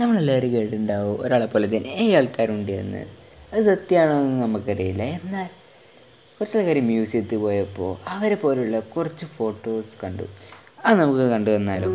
നമ്മളെല്ലാവരും കേട്ടിട്ടുണ്ടാവും ഒരാളെ പോലെ തന്നെ ഏഴ് ആൾക്കാരുണ്ട് എന്ന്. അത് സത്യമാണോ എന്ന് നമുക്കറിയില്ല. എന്നാൽ കുറച്ച് ആൾക്കാർ മ്യൂസിയത്തിൽ പോയപ്പോൾ അവരെ പോലുള്ള കുറച്ച് ഫോട്ടോസ് കണ്ടു. അത് നമുക്ക് കണ്ടു തന്നാലോ?